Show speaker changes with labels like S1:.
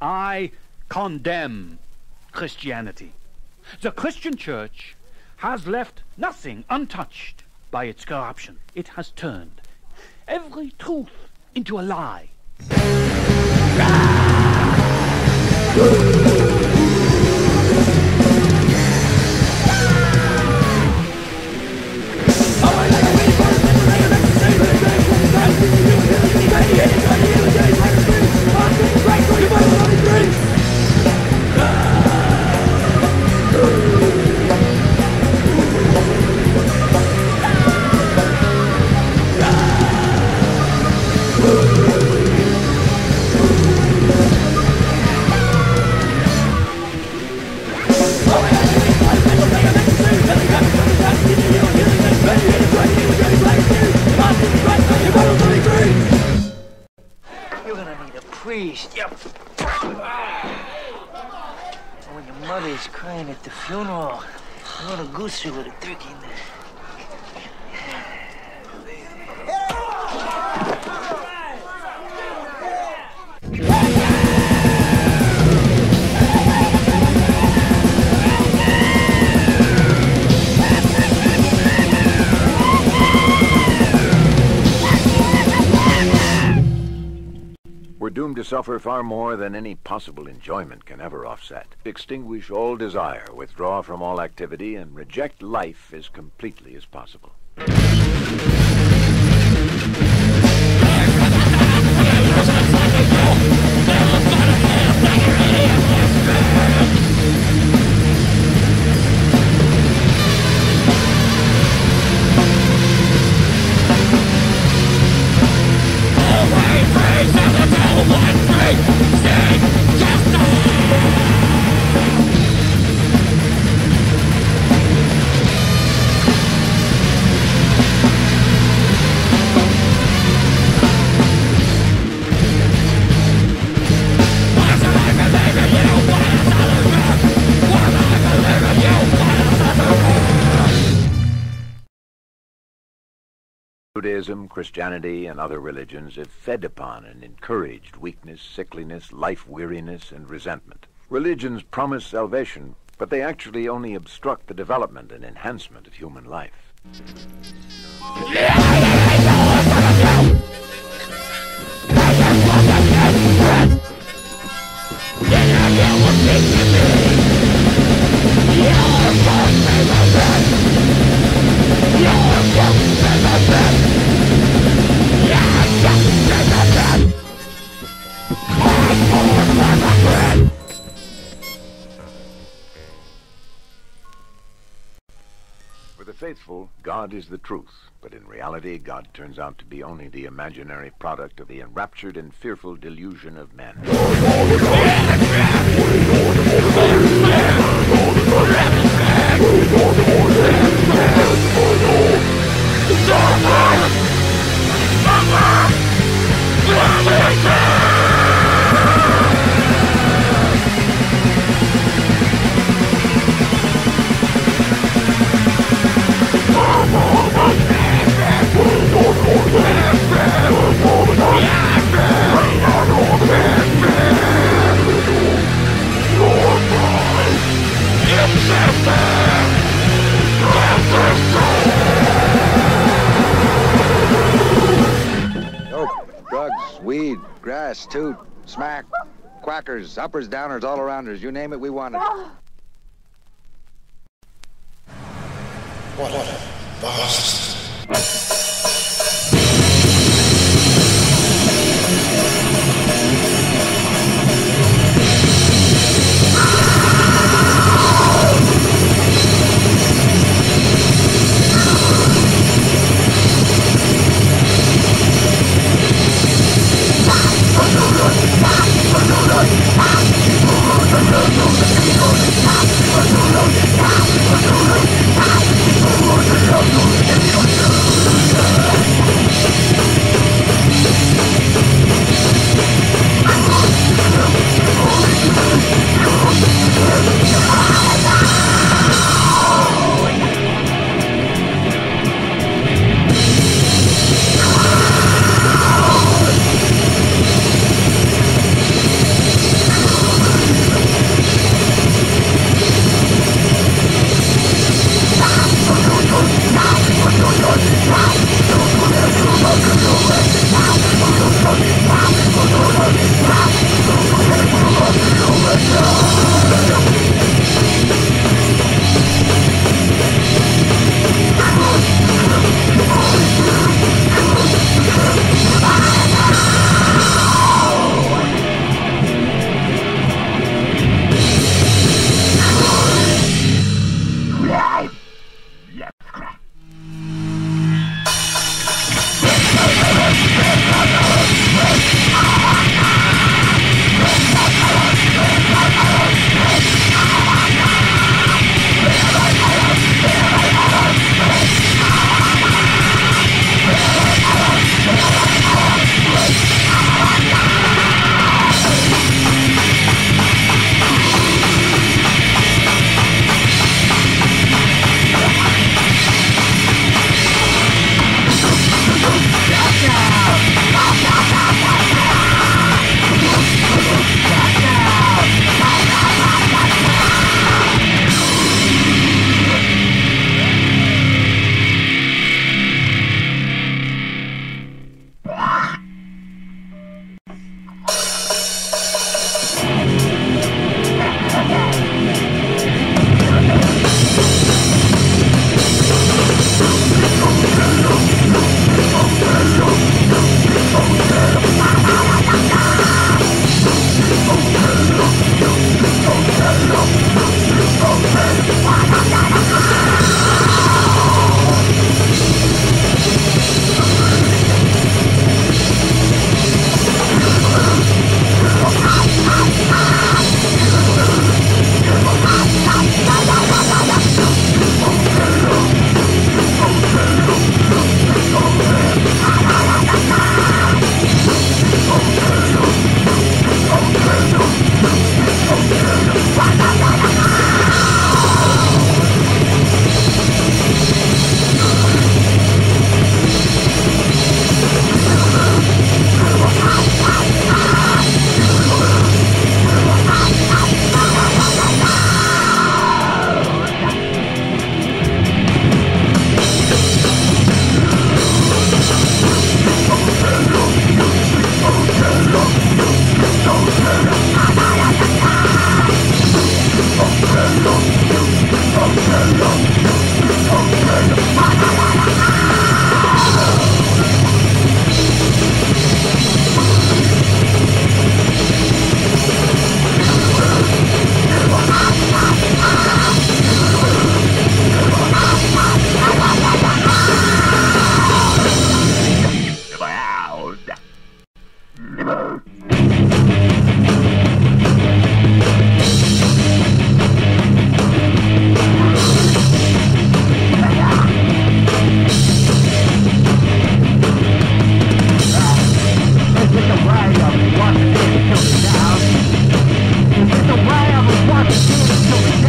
S1: I condemn Christianity. The Christian church has left nothing untouched by its corruption. It has turned every truth into a lie.
S2: Yep. When your mother is crying at the funeral, a turkey in there.
S3: We're doomed to suffer far more than any possible enjoyment can ever offset. Extinguish all desire, withdraw from all activity, and reject life as completely as possible. Judaism, Christianity, and other religions have fed upon and encouraged weakness, sickliness, life weariness, and resentment. Religions promise salvation, but they actually only obstruct the development and enhancement of human life. The faithful, God is the truth, but in reality, God turns out to be only the imaginary product of the enraptured and fearful delusion of men.
S4: Drugs, weed, grass, toot, smack, quackers, uppers, downers, all arounders. You name it, we want it.
S5: What a bastard. Yeah.